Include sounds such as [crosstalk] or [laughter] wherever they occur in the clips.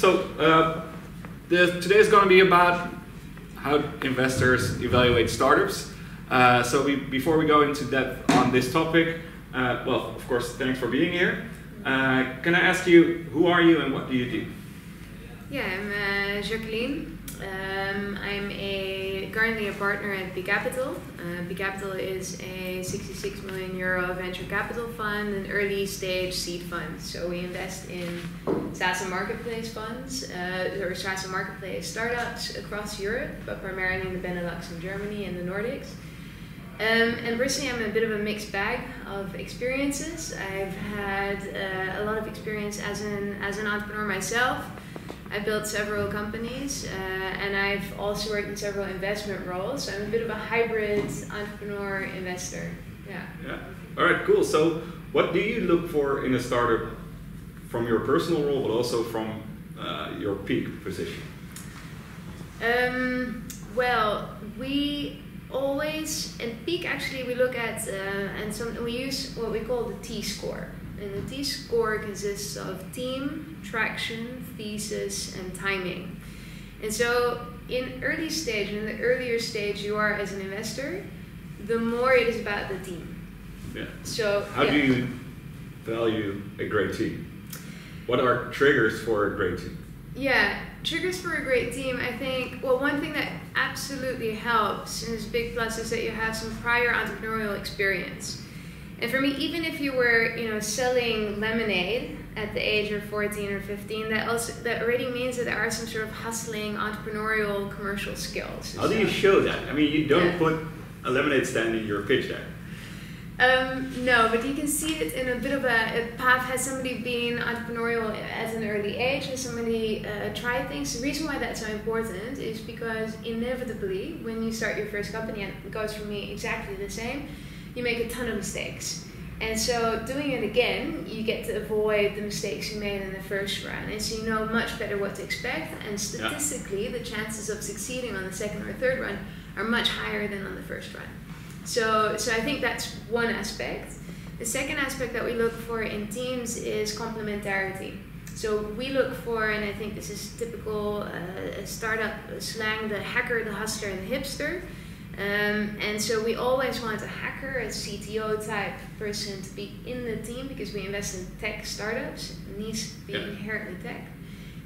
So uh, the, today is going to be about how investors evaluate startups. Uh, so we, before we go into depth on this topic, uh, well, of course, thanks for being here. Uh, can I ask you, who are you and what do you do? Yeah, I'm uh, Jacqueline. Um, I'm a currently a partner at Peak Capital. Uh, Peak Capital is a 66 million euro venture capital fund, an early stage seed fund. So we invest in SaaS and marketplace funds, uh, or SaaS and marketplace startups across Europe, but primarily in the Benelux and Germany and the Nordics. Um, and personally, I'm a bit of a mixed bag of experiences. I've had uh, a lot of experience as an as an entrepreneur myself. I built several companies, uh, and I've also worked in several investment roles. So I'm a bit of a hybrid entrepreneur investor. Yeah. Yeah. All right. Cool. So, what do you look for in a startup, from your personal role, but also from uh, your peak position? Um, well, we always in peak actually we look at uh, and some we use what we call the T score. And the T score consists of team, traction, thesis, and timing. And so, in early stage, in the earlier stage you are as an investor, the more it is about the team. Yeah. So, how yeah. do you value a great team? What are triggers for a great team? Yeah, triggers for a great team. I think. Well, one thing that absolutely helps and is a big plus is that you have some prior entrepreneurial experience. And for me, even if you were, you know, selling lemonade at the age of 14 or 15, that also that already means that there are some sort of hustling, entrepreneurial, commercial skills. How do you show that? I mean, you don't Yeah. put a lemonade stand in your pitch deck. Um, no, but you can see it in a bit of a, a path. Has somebody been entrepreneurial at an early age? Has somebody uh, tried things? The reason why that's so important is because inevitably, when you start your first company, and it goes for me exactly the same, you make a ton of mistakes. And so, doing it again, you get to avoid the mistakes you made in the first run. And so, you know much better what to expect. And statistically, the chances of succeeding on the second or third run are much higher than on the first run. So, so I think that's one aspect. The second aspect that we look for in teams is complementarity. So we look for, and I think this is typical uh, startup slang, the hacker, the hustler, and the hipster. Um, and so we always want a hacker, a CTO type person to be in the team because we invest in tech startups. It needs to be Yeah. inherently tech.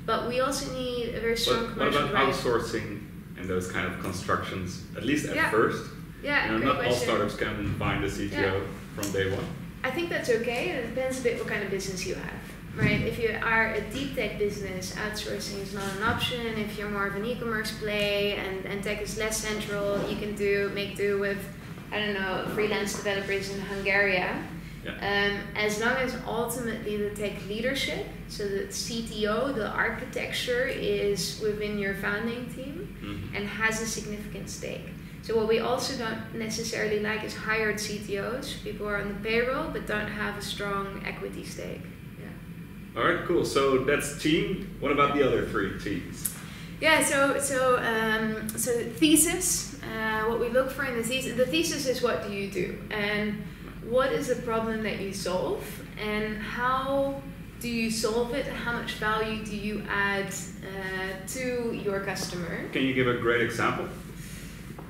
But we also need a very strong what commercial about drive. outsourcing and those kind of constructions, at least at Yeah. first? Yeah, You know, not all startups can find a CTO Yeah. from day one. I think that's okay. It depends a bit what kind of business you have, right? If you are a deep tech business, outsourcing is not an option. If you're more of an e-commerce play and, and tech is less central, you can do make do with, I don't know, freelance developers in Hungary. Yeah. Um, as long as ultimately the tech leadership, so the CTO, the architecture is within your founding team Mhm. and has a significant stake. So what we also don't necessarily like is hired CTOs, people who are on the payroll but don't have a strong equity stake. All right, cool. So that's team. What about the other three teams? Yeah. So so um, so thesis. Uh, what we look for in the thesis. The thesis is what do you do and what is the problem that you solve and how do you solve it? How much value do you add uh, to your customer? Can you give a great example?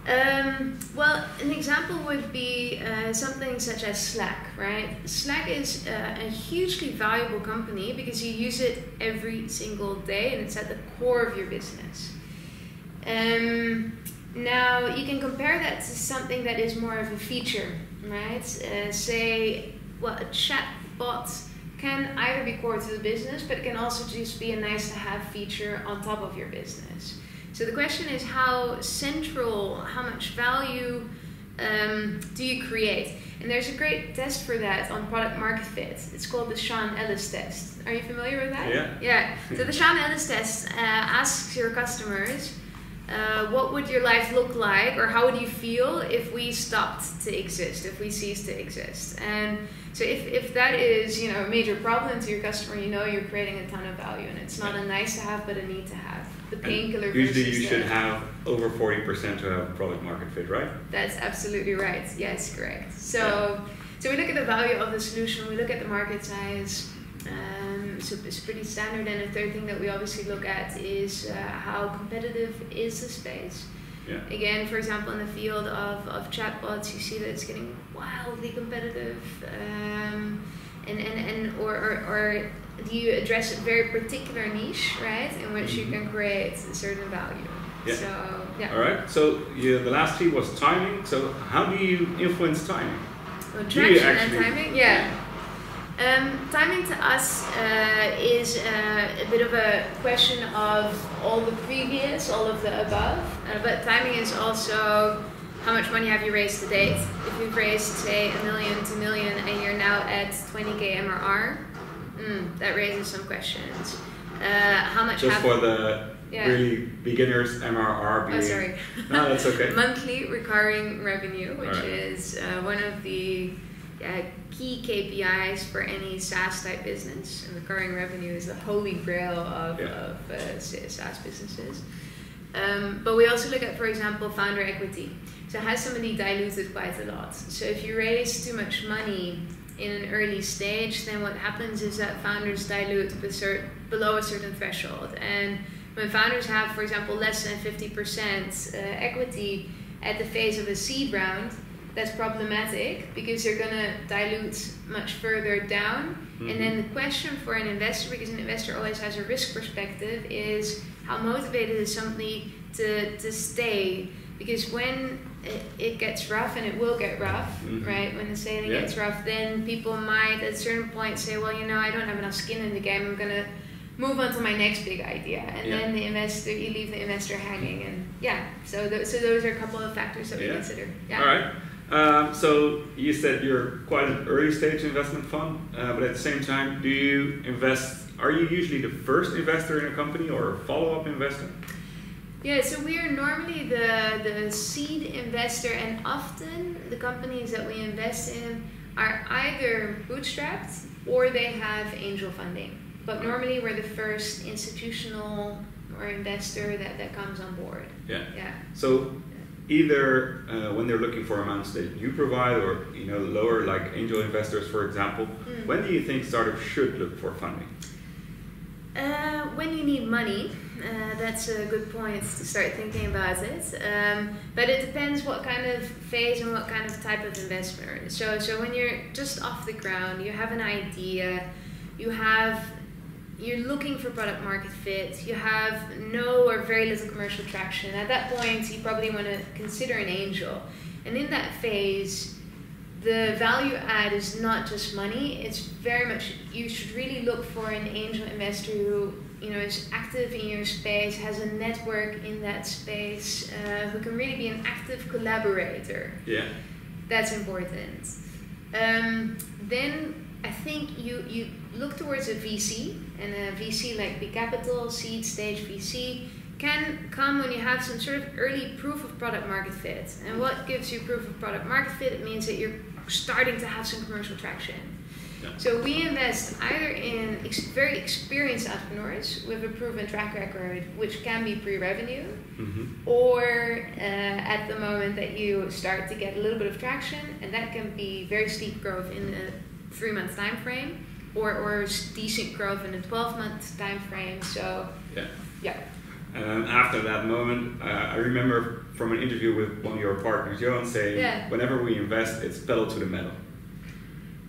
Um, well, an example would be uh, something such as Slack, right? Slack is uh, a hugely valuable company because you use it every single day and it's at the core of your business. Um, now, you can compare that to something that is more of a feature, right? Uh, say, well, a chat bot can either be core to the business, but it can also just be a nice to have feature on top of your business. So the question is how central, how much value um, do you create? And there's a great test for that on product market fit. It's called the Sean Ellis test. Are you familiar with that? Yeah. Yeah. So the Sean Ellis test uh, asks your customers, uh, what would your life look like, or how would you feel if we stopped to exist, if we ceased to exist? And so if, if that is you know a major problem to your customer, you know you're creating a ton of value, and it's not a nice to have but a need to have. The painkiller Usually, you should have over forty percent to have product market fit, right? That's absolutely right. Yes, correct. So, so we look at the value of the solution. We look at the market size. Um, so it's pretty standard. And a third thing that we obviously look at is uh, how competitive is the space. Yeah. Again, for example, in the field of, of chatbots, you see that it's getting wildly competitive. Um, and, and, and or, or, or you address a very particular niche, right, in which you can create a certain value. Yeah. So, yeah. All right. So yeah, the last key was timing. So how do you influence timing? Well, traction and timing, yeah. Um, timing to us uh, is uh, a bit of a question of all the previous, all of the above, uh, but timing is also how much money have you raised to date. If you've raised, say, a million, two million, and you're now at 20k MRR, mm, that raises some questions. Uh, how much Just for the Yeah. really beginners MRR being. Oh, sorry. [laughs] No, that's okay. [laughs] Monthly recurring revenue, which Alright. is uh, one of the uh, key KPIs for any SaaS type business. And recurring revenue is the holy grail of, Yeah. of uh, SaaS businesses. Um, but we also look at, for example, founder equity. So has somebody diluted quite a lot? So if you raise too much money in an early stage, then what happens is that founders dilute below a certain threshold. And when founders have, for example, less than 50% uh, equity at the phase of a seed round, that's problematic because they're going to dilute much further down. Mhm. And then the question for an investor, because an investor always has a risk perspective, is how motivated is somebody to, to stay? Because when it, it gets rough, and it will get rough, Mhm. right? When the sailing Yeah. gets rough, then people might at a certain point say, well, you know, I don't have enough skin in the game, I'm going to move on to my next big idea. And Yeah. then the investor, you leave the investor hanging. And yeah, so, th- so those are a couple of factors that we Yeah. consider. Yeah. All right. Um, so you said you're quite an early stage investment fund, uh, but at the same time, do you invest? Are you usually the first investor in a company or a follow-up investor? Yeah, so we are normally the, the seed investor, and often the companies that we invest in are either bootstrapped or they have angel funding. But normally we're the first institutional or investor that, that comes on board. Yeah. Yeah. So either uh, when they're looking for amounts that you provide, or you know, lower like angel investors, for example, Mm. when do you think startups should look for funding? Uh, when you need money, uh, that's a good point to start thinking about it. Um, but it depends what kind of phase and what kind of type of investment. So, so when you're just off the ground, you have an idea, you have, you're looking for product market fit, you have no or very little commercial traction. At that point, you probably want to consider an angel. And in that phase, the value add is not just money it's very much you should really look for an angel investor who you know is active in your space has a network in that space uh, who can really be an active collaborator Yeah. that's important um, then i think you you look towards a vc and a vc like the capital seed stage vc can come when you have some sort of early proof of product market fit and what gives you proof of product market fit it means that you're starting to have some commercial traction. So we invest either in ex- very experienced entrepreneurs with a proven track record which can be pre-revenue Mm-hmm. or uh, at the moment that you start to get a little bit of traction, and that can be very steep growth in a three month time frame, or, or decent growth in a 12 month time frame. So, Yeah. yeah. And after that moment, uh, I remember from an interview with one of your partners, Johan, saying, Yeah. whenever we invest, it's pedal to the metal.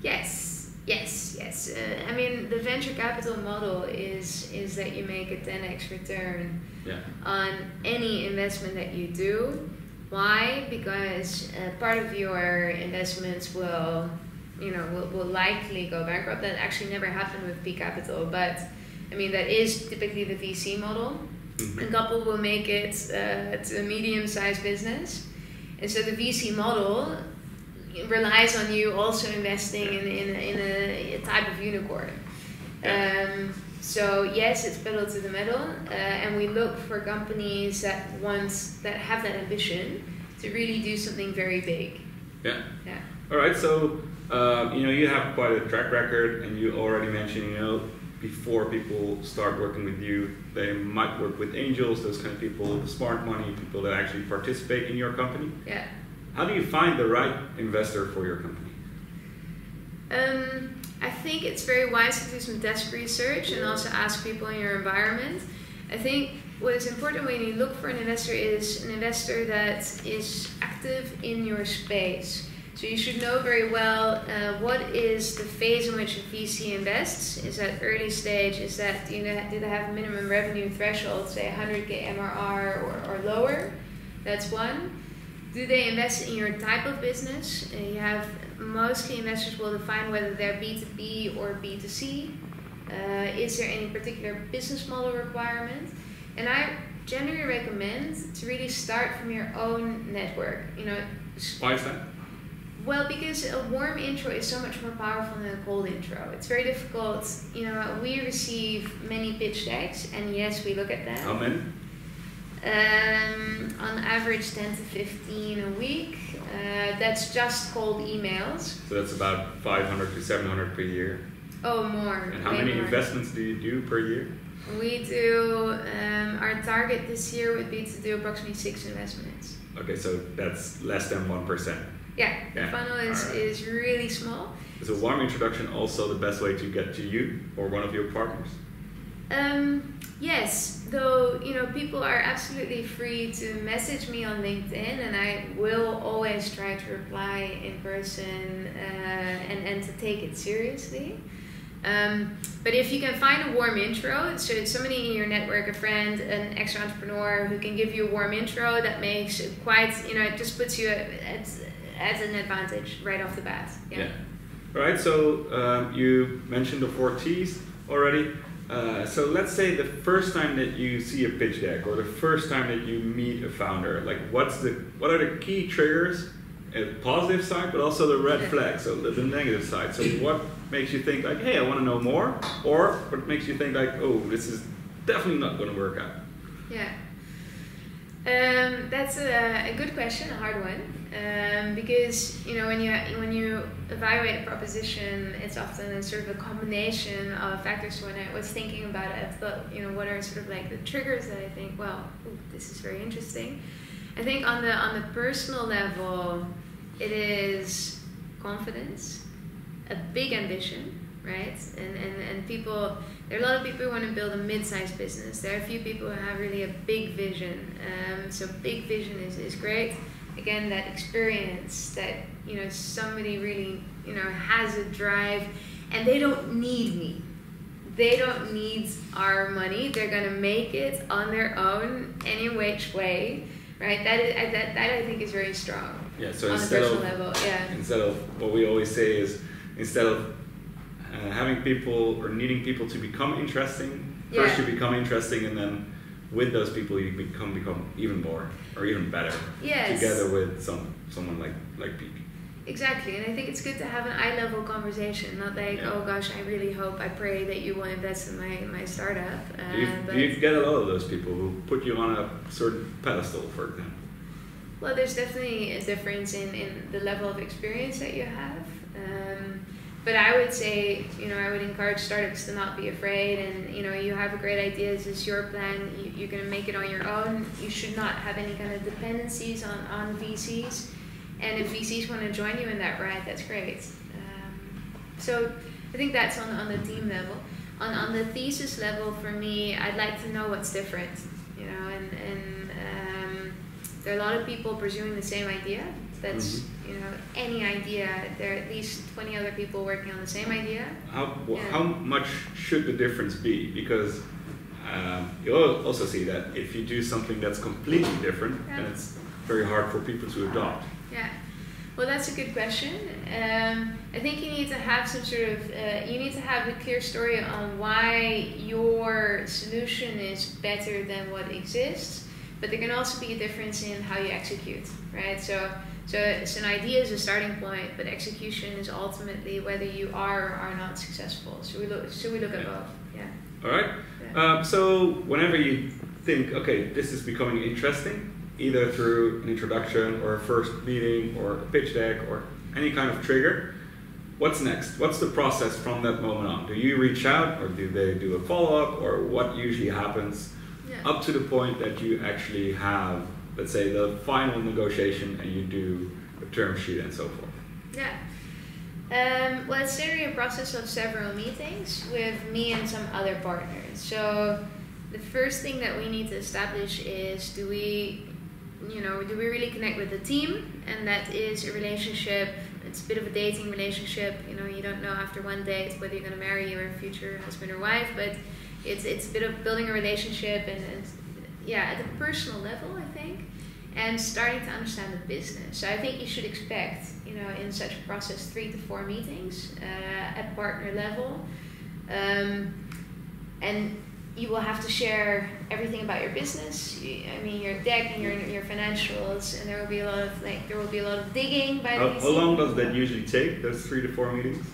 Yes, yes, yes. Uh, I mean, the venture capital model is is that you make a 10x return Yeah. on any investment that you do. Why? Because uh, part of your investments will, you know, will, will likely go bankrupt. That actually never happened with Peak Capital, but I mean that is typically the VC model. Mhm. A couple will make it uh, to a medium-sized business, and so the VC model relies on you also investing in, in, in a, a type of unicorn. Um, so yes, it's pedal to the metal, uh, and we look for companies that want that have that ambition to really do something very big. Yeah. Yeah. All right. So uh, you know you have quite a track record, and you already mentioned you know before people start working with you, they might work with angels, those kind of people, the smart money, people that actually participate in your company. Yeah. How do you find the right investor for your company? Um, I think it's very wise to do some desk research and also ask people in your environment. I think what is important when you look for an investor is an investor that is active in your space. So you should know very well uh, what is the phase in which a VC invests. Is that early stage? Is that you know, do they have a minimum revenue threshold, say 100k MRR or, or lower? That's one. Do they invest in your type of business? Uh, you have mostly investors will define whether they're B2B or B2C. Uh, is there any particular business model requirement? And I generally recommend to really start from your own network. You know. Why is that? Well, because a warm intro is so much more powerful than a cold intro. It's very difficult. You know, we receive many pitch decks, and yes, we look at them. How many? Um, on average, 10 to 15 a week. Uh, that's just cold emails. So that's about 500 to 700 per year. Oh, more. And how many more. investments do you do per year? We do, um, our target this year would be to do approximately six investments. Okay, so that's less than 1%. Yeah, the funnel is, right. is really small. Is a warm introduction also the best way to get to you or one of your partners? Um, yes, though you know people are absolutely free to message me on LinkedIn, and I will always try to reply in person uh, and and to take it seriously. Um, but if you can find a warm intro, so it's somebody in your network, a friend, an ex entrepreneur who can give you a warm intro, that makes it quite, you know, it just puts you at, at, an advantage right off the bat. Yeah. yeah. All right. So um, you mentioned the four T's already. Uh, so let's say the first time that you see a pitch deck or the first time that you meet a founder, like what's the what are the key triggers, a positive side, but also the red flags, so the, the negative side. So what makes you think like, hey, I want to know more, or what makes you think like, oh, this is definitely not going to work out? Yeah. Um, that's a, a, good question, a hard one, um, because you know when you when you evaluate a proposition, it's often a sort of a combination of factors. When I was thinking about it, I thought, you know, what are sort of like the triggers that I think, well, ooh, this is very interesting. I think on the on the personal level, it is confidence, a big ambition, right? And and and people there are a lot of people who want to build a mid-sized business. There are a few people who have really a big vision. Um, so big vision is, is great. Again, that experience that you know somebody really you know has a drive, and they don't need me. They don't need our money. They're gonna make it on their own, any which way, right? That is that, that I think is very strong. Yeah. So on instead of level, yeah. instead of what we always say is instead of uh, having people or needing people to become interesting. Yeah. First, you become interesting, and then with those people, you become become even more or even better. Yes. Together with some someone like like Peak. Exactly, and I think it's good to have an eye level conversation, not like, yeah. oh gosh, I really hope, I pray that you will invest in my, my startup. Uh, you, you get a lot of those people who put you on a certain pedestal, for example? Well, there's definitely a difference in, in the level of experience that you have. Um, but I would say, you know, I would encourage startups to not be afraid. And you know, you have a great idea. This is your plan. You, you're going to make it on your own. You should not have any kind of dependencies on on VCs. And if VCs want to join you in that ride, that's great. Um, so I think that's on on the team level. On on the thesis level, for me, I'd like to know what's different. You know, and and um, there are a lot of people pursuing the same idea. That's mm-hmm you know, any idea, there are at least 20 other people working on the same idea. How, well, how much should the difference be? Because um, you'll also see that if you do something that's completely different, yeah. then it's very hard for people to adopt. Yeah. Well, that's a good question. Um, I think you need to have some sort of, uh, you need to have a clear story on why your solution is better than what exists. But there can also be a difference in how you execute, right? So so it's an idea is a starting point, but execution is ultimately whether you are or are not successful. So we look. So we look at both. Yeah. All right. Yeah. Um, so whenever you think, okay, this is becoming interesting, either through an introduction or a first meeting or a pitch deck or any kind of trigger, what's next? What's the process from that moment on? Do you reach out or do they do a follow up or what usually happens yeah. up to the point that you actually have let's say the final negotiation and you do a term sheet and so forth. Yeah. Um, well, it's generally a process of several meetings with me and some other partners. So the first thing that we need to establish is do we, you know, do we really connect with the team? And that is a relationship. It's a bit of a dating relationship. You know, you don't know after one date whether you're going to marry your future husband or wife, but it's it's a bit of building a relationship and, and yeah, at the personal level, I think, and starting to understand the business. So I think you should expect, you know, in such a process, three to four meetings uh, at partner level, um, and you will have to share everything about your business. You, I mean, your deck and your your financials, and there will be a lot of like there will be a lot of digging by how, how long does that usually take? Those three to four meetings.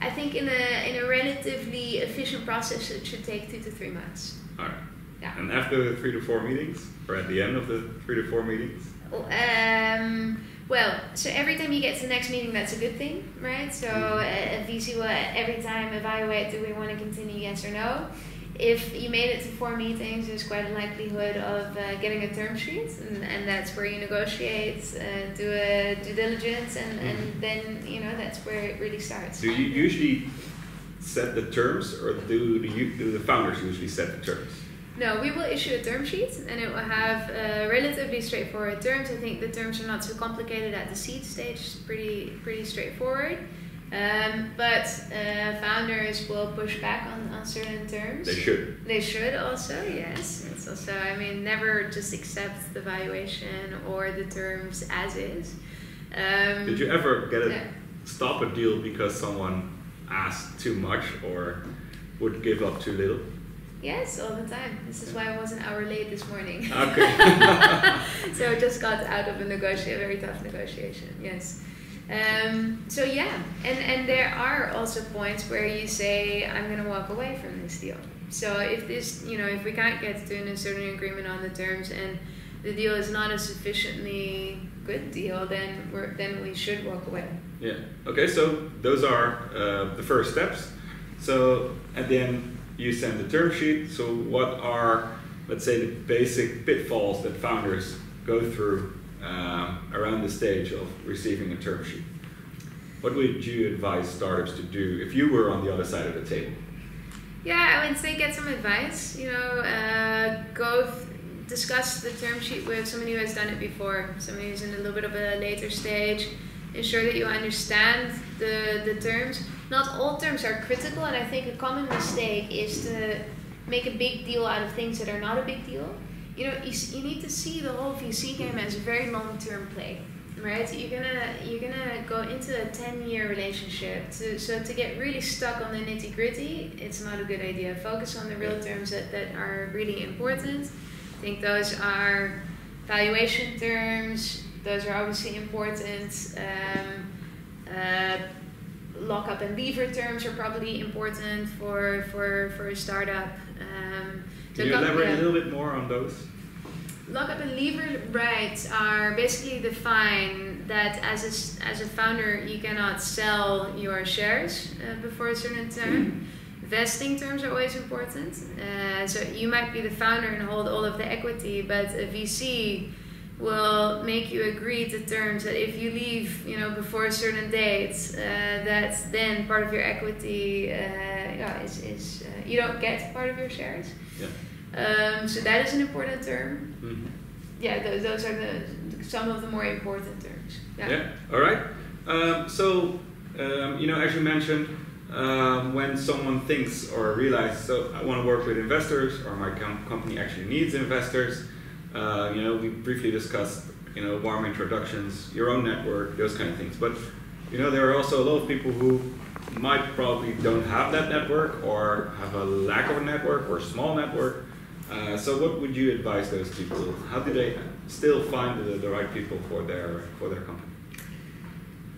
I think in a in a relatively efficient process, it should take two to three months. All right. Yeah. And after the three to four meetings, or at the end of the three to four meetings? Um, well, so every time you get to the next meeting, that's a good thing, right? So a, a VC will every time evaluate do we want to continue, yes or no. If you made it to four meetings, there's quite a likelihood of uh, getting a term sheet, and, and that's where you negotiate, uh, do a due diligence, and, Mhm. and then you know that's where it really starts. Do you usually set the terms, or do the, do the founders usually set the terms? No, we will issue a term sheet and it will have uh, relatively straightforward terms. I think the terms are not so complicated at the seed stage, it's pretty, pretty straightforward. Um, but uh, founders will push back on, on certain terms. They should. They should also, yes. It's also, I mean, never just accept the valuation or the terms as is. Um, Did you ever get a yeah. stop a deal because someone asked too much or would give up too little? Yes, all the time. This is why I was an hour late this morning. Okay. [laughs] so I just got out of a negotiation, a very tough negotiation. Yes. Um, so yeah, and and there are also points where you say I'm going to walk away from this deal. So if this, you know, if we can't get to a certain agreement on the terms and the deal is not a sufficiently good deal, then we're then we should walk away. Yeah. Okay, so those are uh, the first steps. So at the end, you send the term sheet. So what are, let's say, the basic pitfalls that founders go through um, around the stage of receiving a term sheet? What would you advise startups to do if you were on the other side of the table? Yeah, I would say get some advice. You know, uh, go discuss the term sheet with somebody who has done it before, somebody who's in a little bit of a later stage. Ensure that you understand the, the terms. Not all terms are critical, and I think a common mistake is to make a big deal out of things that are not a big deal. You know, you, you need to see the whole VC game as a very long term play right? You're gonna you're gonna go into a 10 year relationship to, so to get really stuck on the nitty gritty it's not a good idea. Focus on the real terms that, that are really important. I think those are valuation terms those are obviously important. Um, uh, lock up and leaver terms are probably important for for for a startup. Um, Can you elaborate yeah. a little bit more on those? Lock-up and leaver rights are basically define that as a, s- as a founder you cannot sell your shares uh, before a certain term. Vesting terms are always important. Uh, so you might be the founder and hold all of the equity, but a VC will make you agree to terms that if you leave, you know, before a certain date, uh, that then part of your equity, uh, yeah, is, is uh, you don't get part of your shares. Yeah. Um, so that is an important term. Mhm. Yeah, those, those are the some of the more important terms. Yeah. Yeah. All right. Um, so, um, you know, as you mentioned, um, when someone thinks or realizes, so I want to work with investors, or my com- company actually needs investors. Uh, you know, we briefly discussed, you know, warm introductions, your own network, those kind of things. But, you know, there are also a lot of people who might probably don't have that network, or have a lack of a network, or small network. Uh, so, what would you advise those people? How do they still find the, the right people for their for their company?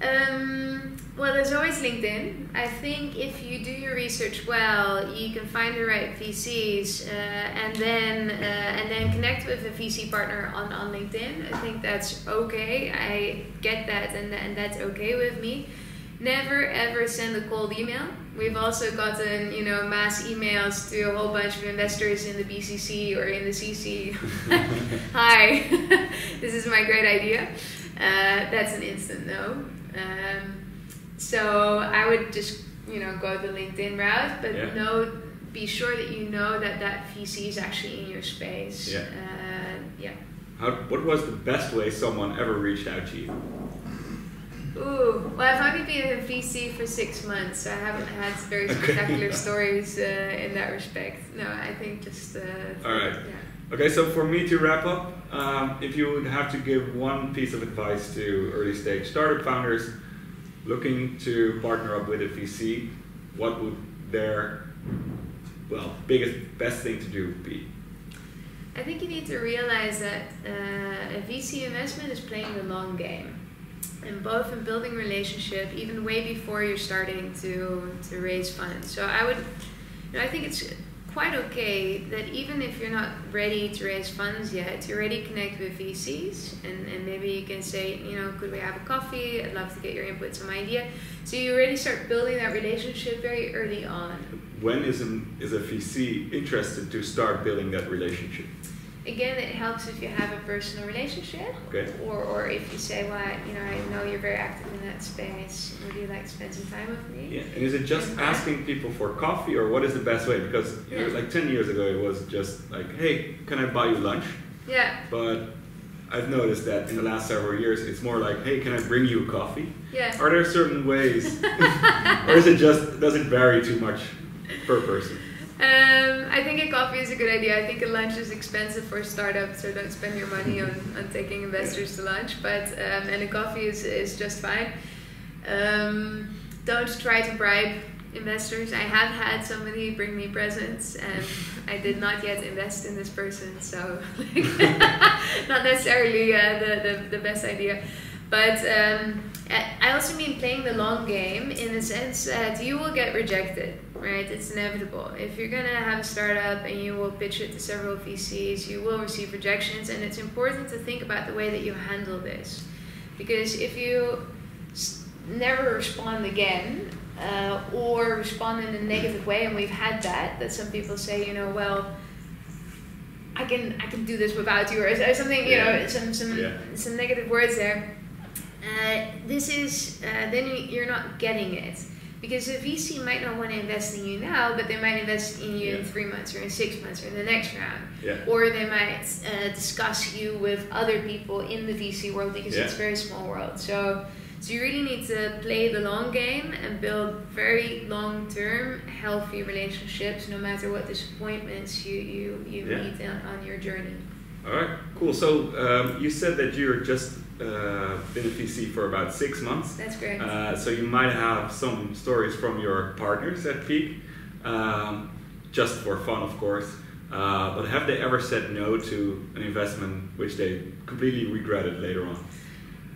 Um, well, there's always LinkedIn. I think if you do your research well, you can find the right VCs uh, and then uh, and then connect with a VC partner on, on LinkedIn. I think that's okay. I get that, and and that's okay with me. Never ever send a cold email. We've also gotten you know mass emails to a whole bunch of investors in the BCC or in the CC. [laughs] Hi, [laughs] this is my great idea. Uh, that's an instant no. Um, so I would just you know go the LinkedIn route, but Yeah. know be sure that you know that that VC is actually in your space. Yeah. Uh, yeah. How, what was the best way someone ever reached out to you? Ooh, well, I've only been a VC for six months, so I haven't had very Okay. spectacular [laughs] stories uh, in that respect. No, I think just. Uh, All right. Yeah. Okay, so for me to wrap up, um, if you would have to give one piece of advice to early stage startup founders looking to partner up with a VC, what would their well biggest best thing to do be? I think you need to realize that uh, a VC investment is playing the long game. And both in building relationship, even way before you're starting to, to raise funds. So I would, you know, I think it's quite okay that even if you're not ready to raise funds yet, you already connect with VCs and, and maybe you can say, you know, could we have a coffee? I'd love to get your input, some idea. So you already start building that relationship very early on. When is an, is a VC interested to start building that relationship? Again, it helps if you have a personal relationship, Okay. or, or if you say, well, you know, I know you're very active in that space. Would you like to spend some time with me? Yeah, and is it just asking people for coffee, or what is the best way? Because you know, Yeah. like ten years ago, it was just like, "Hey, can I buy you lunch?" Yeah, But I've noticed that in the last several years, it's more like, "Hey, can I bring you coffee?" yeah. Are there certain ways, [laughs] [laughs] or is it just does it vary too much per person? Um, think a coffee is a good idea. I think a lunch is expensive for startups, so don't spend your money on, on taking investors to lunch. But um, and a coffee is, is just fine. Um, don't try to bribe investors. I have had somebody bring me presents, and I did not yet invest in this person, so [laughs] not necessarily uh, the, the the best idea. But um, I also mean playing the long game in the sense that you will get rejected, right? It's inevitable. If you're gonna have a startup and you will pitch it to several VCs, you will receive rejections, and it's important to think about the way that you handle this. Because if you never respond again, uh, or respond in a negative way, and we've had that, that some people say, you know, well, I can I can do this without you, or, something, you Yeah. know, some some Yeah. some negative words there. Uh, this is uh, then you- you're not getting it because a VC might not want to invest in you now, but they might invest in you in three months or in six months or in the next round, Yeah. or they might uh, discuss you with other people in the VC world because it's a very small world. So. So you really need to play the long game and build very long-term, healthy relationships, no matter what disappointments you you, you Yeah. meet on, on your journey. All right, cool. So um, you said that you're just uh, been a VC for about six months. That's great. Uh, so you might have some stories from your partners at Peak, um, just for fun, of course. Uh, but have they ever said no to an investment which they completely regretted later on?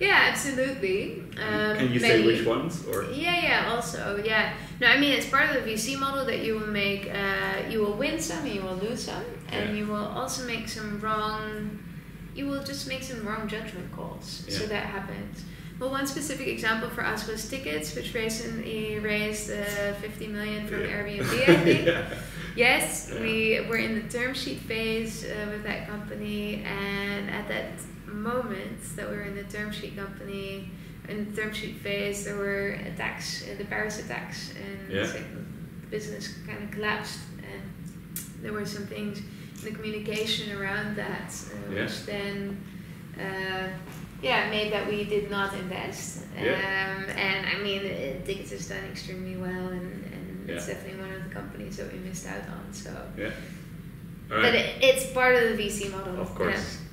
yeah, absolutely. Um, Can you say which ones? Or Yeah, yeah. Also, yeah. No, I mean it's part of the VC model that you will make. Uh, you will win some, and you will lose some, and Yeah. you will also make some wrong. Just make some wrong judgment calls. So that happens. Well, one specific example for us was Tiqets, which recently raised uh, 50 million from Yeah. Airbnb, I [laughs] think. yeah. Yes, Yeah. we were in the term sheet phase uh, with that company, and at that moment that we were in the term sheet company, in the term sheet phase, there were attacks, uh, the Paris attacks, and Yeah. like the business kind of collapsed, and there were some things in the communication around that, uh, Yeah. which then. Uh, yeah, made that we did not invest. Yeah. Um, and I mean, Tiqets has done extremely well, and, and it's definitely one of the companies that we missed out on. So, yeah. All but it, it's part of the VC model. Of course. Yeah.